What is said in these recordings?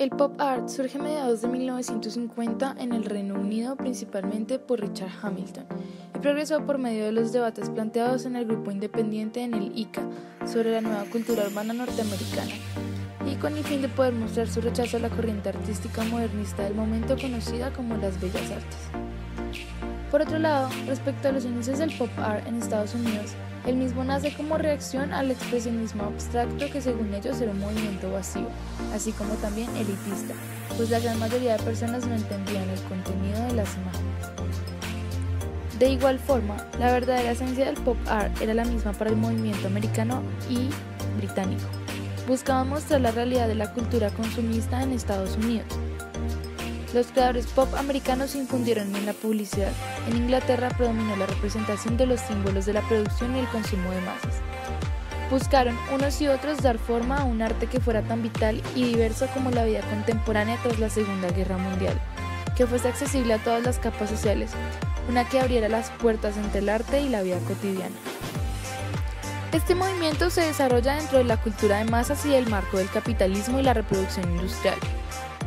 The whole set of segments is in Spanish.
El pop art surge a mediados de 1950 en el Reino Unido principalmente por Richard Hamilton y progresó por medio de los debates planteados en el grupo independiente en el ICA sobre la nueva cultura urbana norteamericana y con el fin de poder mostrar su rechazo a la corriente artística modernista del momento conocida como las bellas artes. Por otro lado, respecto a los inicios del pop art en Estados Unidos, el mismo nace como reacción al expresionismo abstracto que según ellos era un movimiento vacío, así como también elitista, pues la gran mayoría de personas no entendían el contenido de las imágenes. De igual forma, la verdadera esencia del pop art era la misma para el movimiento americano y británico. Buscaba mostrar la realidad de la cultura consumista en Estados Unidos, los creadores pop americanos se infundieron en la publicidad. En Inglaterra predominó la representación de los símbolos de la producción y el consumo de masas. Buscaron unos y otros dar forma a un arte que fuera tan vital y diverso como la vida contemporánea tras la Segunda Guerra Mundial, que fuese accesible a todas las capas sociales, una que abriera las puertas entre el arte y la vida cotidiana. Este movimiento se desarrolla dentro de la cultura de masas y el marco del capitalismo y la reproducción industrial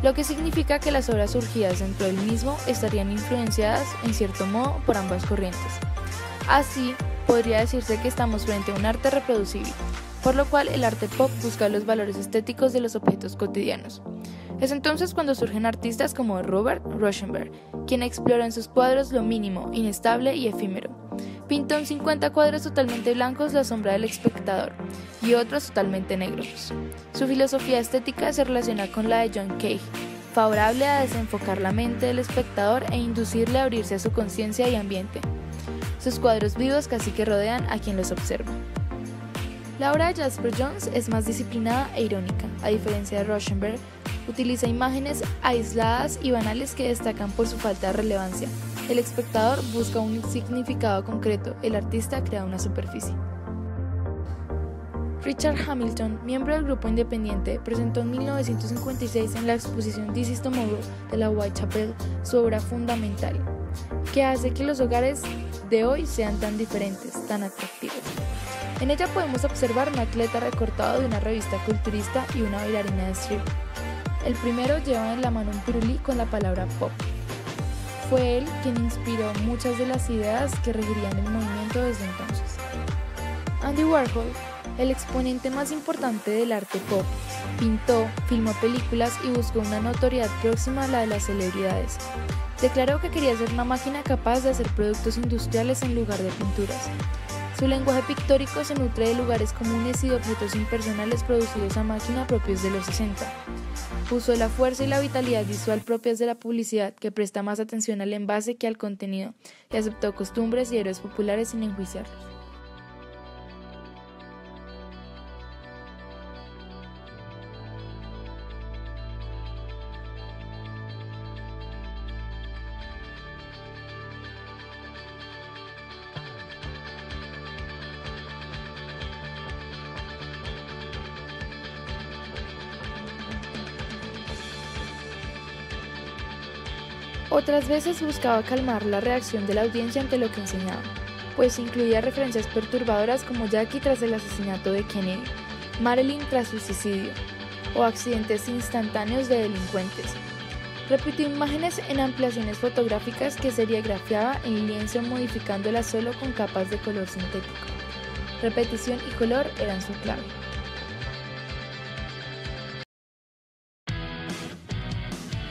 lo que significa que las obras surgidas dentro del mismo estarían influenciadas, en cierto modo, por ambas corrientes. Así, podría decirse que estamos frente a un arte reproducible, por lo cual el arte pop busca los valores estéticos de los objetos cotidianos. Es entonces cuando surgen artistas como Robert Rauschenberg, quien explora en sus cuadros lo mínimo, inestable y efímero. Pintó en 50 cuadros totalmente blancos la sombra del y otros totalmente negros. Su filosofía estética se relaciona con la de John Cage, favorable a desenfocar la mente del espectador e inducirle a abrirse a su conciencia y ambiente. Sus cuadros vivos casi que rodean a quien los observa. La obra de Jasper Jones es más disciplinada e irónica, a diferencia de Rauschenberg, utiliza imágenes aisladas y banales que destacan por su falta de relevancia. El espectador busca un significado concreto, el artista crea una superficie. Richard Hamilton, miembro del grupo independiente, presentó en 1956 en la exposición This is Tomorrow de la Whitechapel su obra fundamental, que hace que los hogares de hoy sean tan diferentes, tan atractivos. En ella podemos observar un atleta recortado de una revista culturista y una bailarina de strip. El primero lleva en la mano un pirulí con la palabra pop. Fue él quien inspiró muchas de las ideas que regirían el movimiento desde entonces. Andy Warhol el exponente más importante del arte pop. Pintó, filmó películas y buscó una notoriedad próxima a la de las celebridades. Declaró que quería ser una máquina capaz de hacer productos industriales en lugar de pinturas. Su lenguaje pictórico se nutre de lugares comunes y de objetos impersonales producidos a máquina propios de los 60. Puso la fuerza y la vitalidad visual propias de la publicidad, que presta más atención al envase que al contenido, y aceptó costumbres y héroes populares sin enjuiciarlos. Otras veces buscaba calmar la reacción de la audiencia ante lo que enseñaba, pues incluía referencias perturbadoras como Jackie tras el asesinato de Kennedy, Marilyn tras su suicidio, o accidentes instantáneos de delincuentes. Repitió imágenes en ampliaciones fotográficas que serigrafiaba en lienzo modificándolas solo con capas de color sintético. Repetición y color eran su clave.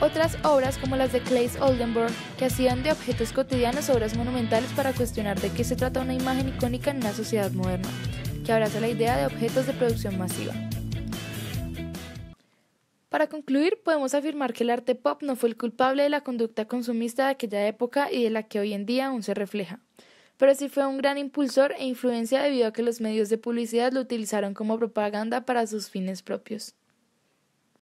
Otras obras como las de Claes Oldenburg, que hacían de objetos cotidianos obras monumentales para cuestionar de qué se trata una imagen icónica en una sociedad moderna, que abraza la idea de objetos de producción masiva. Para concluir, podemos afirmar que el arte pop no fue el culpable de la conducta consumista de aquella época y de la que hoy en día aún se refleja, pero sí fue un gran impulsor e influencia debido a que los medios de publicidad lo utilizaron como propaganda para sus fines propios.